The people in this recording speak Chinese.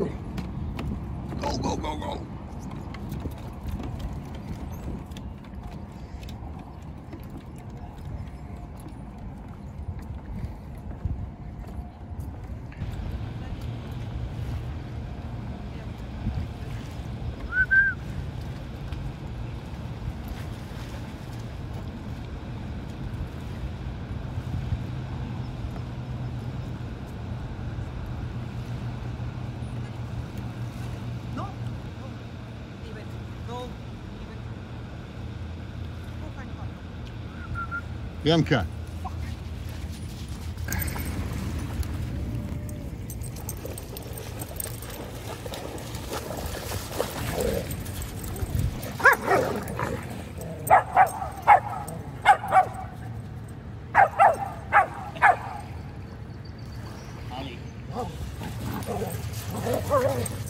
Go, go, go, go. Ленка. Oh,